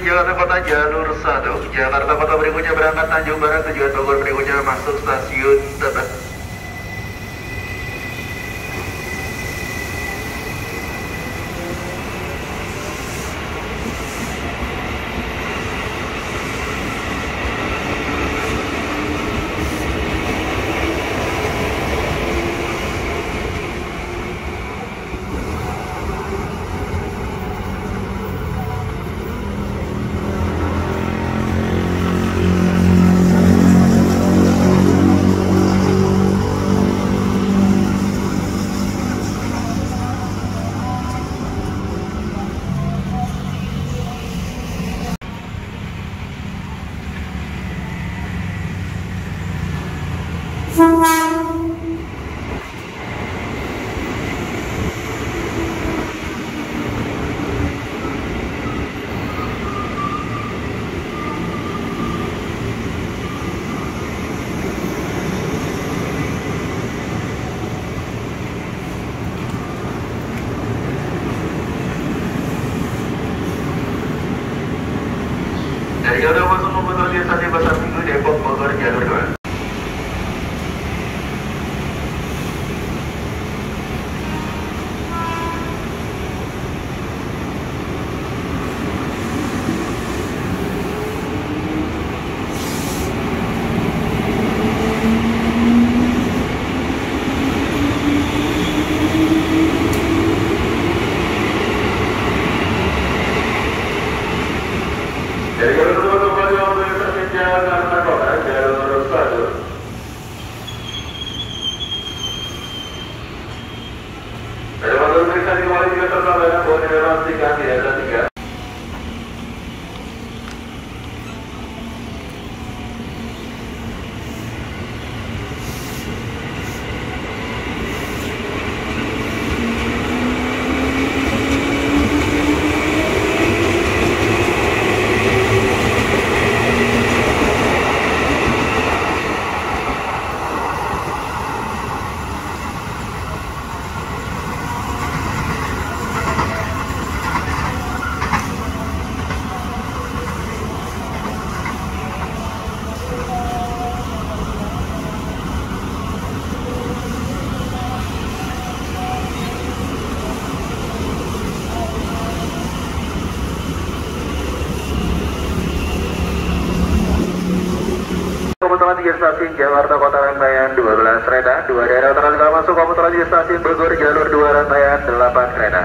Jakarta Kota jalur 1 Jakarta Kota berikutnya berangkat Tanjung Barat tujuan Bogor berikutnya masuk stasiun Tebet Dari jalur masuk komuter di stasiun Pasar Minggu Depok Bogor jalur 2 Dari jalur kedua kembali menuju stasiun Jakarta Kota jalur 1 Motor periksa kembali juga terkabari bahwa dipastikan tidak ada tiga Di stasiun Jakarta Kota rangkaian 12 kereta, dua daerah telah masuk komuter stasiun Bogor jalur 2 rangkaian 8 kereta.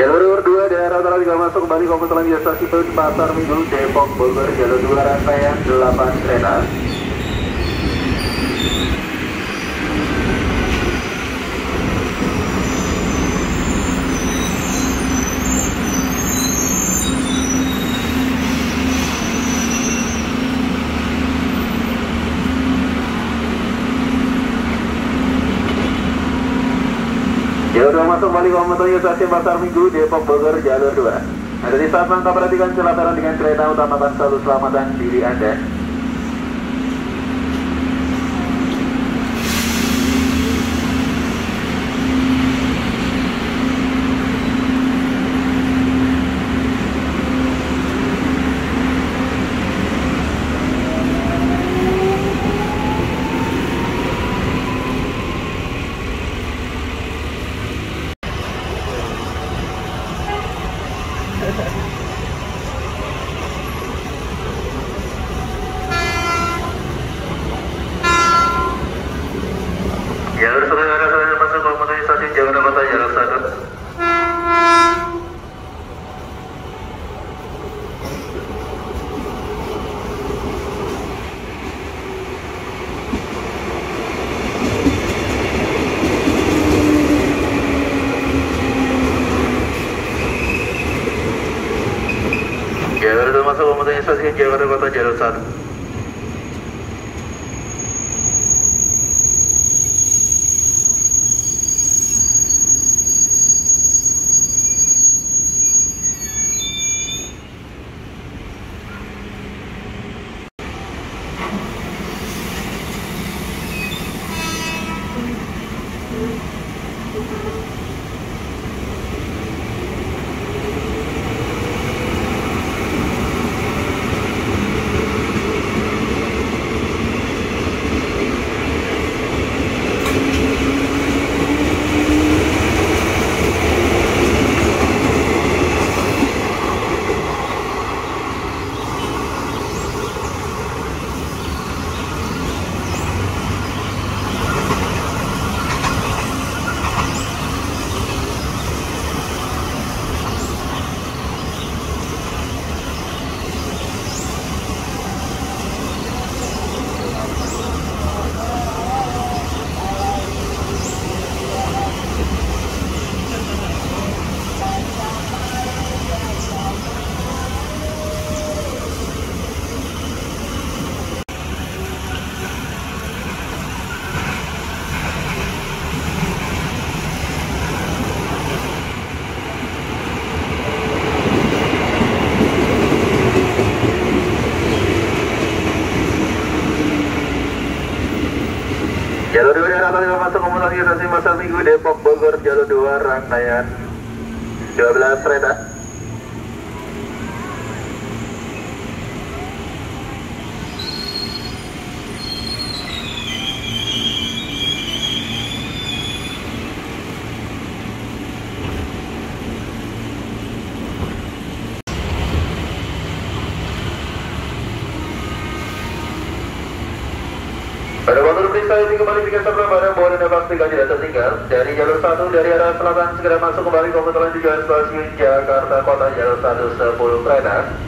Jalur 2 daerah telah juga masuk kembali di stasiun Pasar Minggu Depok Bogor jalur 2 rangkaian 8 kereta. Jalur 2 masuk kembali komuter di stasiun Pasar Minggu Depok Bogor jalur 2. Ada di saat mangka perhatikan celakaran dengan kereta utamakan selalu selamatan diri Anda. Jalur satu arah saya masuk ke menuju stasiun Jakarta Kota jalur satu. Jalur satu masuk ke menuju stasiun Jakarta Kota jalur satu. Jalur 2 daerah atas masuk komutasi stasiun Pasar Minggu Depok Bogor jalur 2 rangkaian 12 kereta. Pada waktu periksa ini kembali serta barang bawaan dan pastikan tidak tertinggal dari jalur satu dari arah selatan segera masuk kembali komuter tujuan stasiun Jakarta Kota jalur satu sepuluh kereta.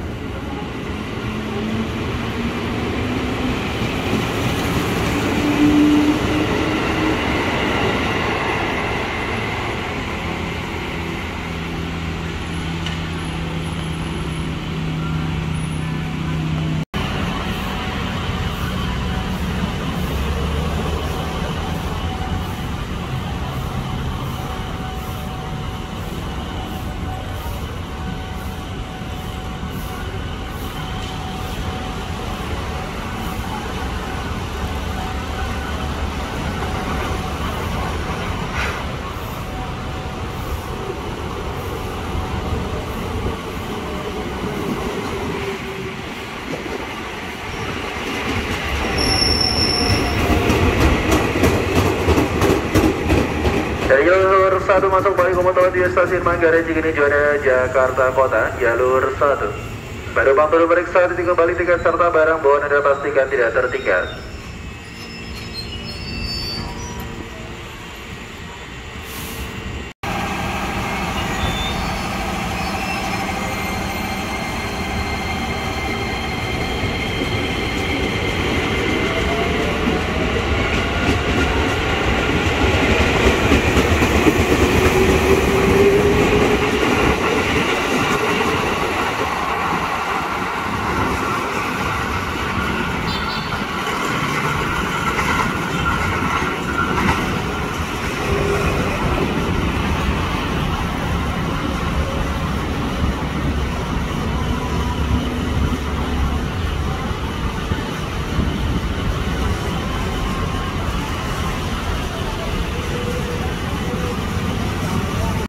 1 masuk balik komuter di stasiun Manggarai Cikini Juara Jakarta Kota jalur 1 baru bang periksa titik kembali tiket serta barang bawaan Anda pastikan tidak tertinggal.